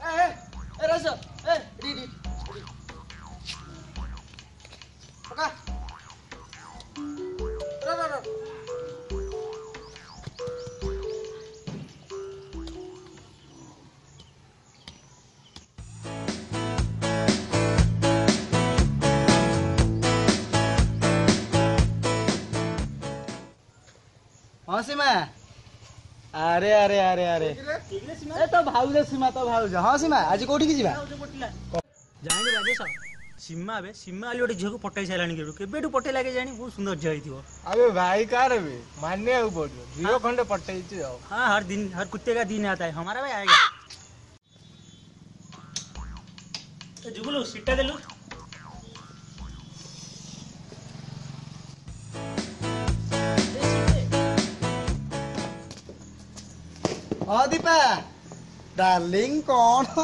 哎哎哎，老师，哎你你，快看，来来来。王师妹。আরে আরে আরে আরে এ তো ভাউজ সীমা তো ভাউজ হ্যাঁ সীমা আজ কোঠিকি যা জানি রাজেশ ସୀମା ଏବେ ସୀମା ଆଲି ଗୋଟେ ଝିଅକୁ ପଟାଇ ସାରିଲାଣି କେବେଠୁ କେବେଠୁ ପଟାଇଲା କେ ଜାଣି ବହୁତ ସୁନ୍ଦର ଝିଅ ହେଇଥିବ ଆବେ ଭାଇ କାର ଏବେ ମାନିବାକୁ ପଡ଼ିବ ଝିଅ ଖଣ୍ଡେ ପଟାଇଛି ଆଉ ହଁ ହର ଦିନ ହର କୁତ୍ତେ କା ଦିନ आता है हमारा भाई आएगा तो जुगलू सीटा दे लू ହଁ ଦୀପା ଡାର୍ଲିଂ କ'ଣ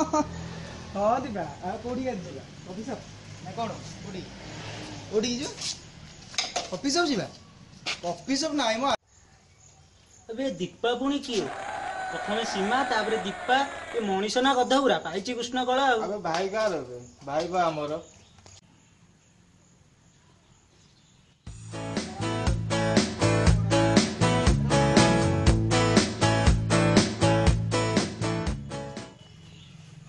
ହଁ ଦୀପା ଆଉ କୋଉଠି ଆଜି ଯିବା ଅଫିସ୍ ନା କ'ଣ କୋଉଠି କୋଉଠିକି ଯିବା ଅଫିସ୍ ଆଉ ଯିବା ଅଫିସ୍ ଅଫ୍ ନାହିଁ ମ ଏବେ ଦୀପା ପୁଣି କିଏ ପ୍ରଥମେ ସୀମା ତାପରେ ଦୀପା ଏ ମଣିଷ ନା ଗଧ ଗୁରା ପାଇଛି କୃଷ୍ଣ କଳା ଆଉ ଭାଇ କାହାର ଭାଇ ବା ଆମର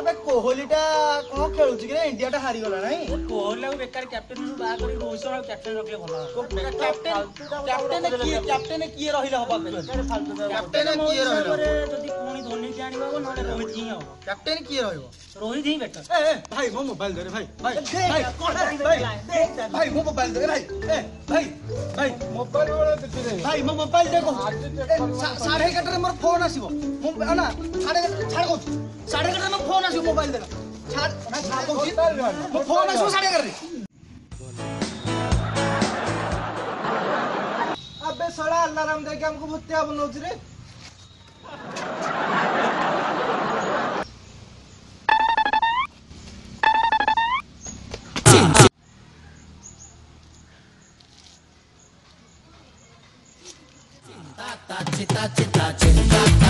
আবে কোହଲିଟା କଣ ଖେଳୁଛି କି ଇଣ୍ଡିଆଟା ହାରିଗଲା ନାଇଁ କୋହଲିକୁ ବେକାର କ୍ୟାପଟେନ୍ ବାହା କରି ରୋହିତ ଶର୍ମା କ୍ୟାପ୍ଟେନ ରଖିଲେ ଭଲ କ୍ୟାପ୍ଟେନ କ୍ୟାପ୍ଟେନ କିଏ କ୍ୟାପ୍ଟେନ କିଏ ରହିଲେ ହବ କ୍ୟାପ୍ଟେନ କିଏ ରହିବ ଯଦି ପୁଣି ଧୋନି କି ଆଣିବ ନହେଲେ ରୋହିତ ହିଁ ହବ କ୍ୟାପଟେନ୍ କିଏ ରହିବ ରୋହିତ ହିଁ ବେଟର ଏ ଭାଇ ମୋ ମୋବାଇଲ ଧରେ ଭାଇ ଭାଇ ଭାଇ ଭାଇ ମୋ ମୋବାଇଲ ଧରେ ଭାଇ ଏ ଭାଇ ଭାଇ ମୋବାଇଲ ভাই মো মোবাইল দেখো সাড়ে এগারোটার মোর ফোন আসব না সাড়ে ছাড় কৌছি সাড়ে এগারোটার মোর ফোন আসব মোবাইল দেখ ছাড় ছাড় কৌছি মো ফোন আসব সাড়ে এগারোটায় আবে সড়া আল্লাহ রাম দেখে আমাকে ভর্তি হবো নৌছি রে tace, tace, tace, tace.